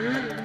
Mm.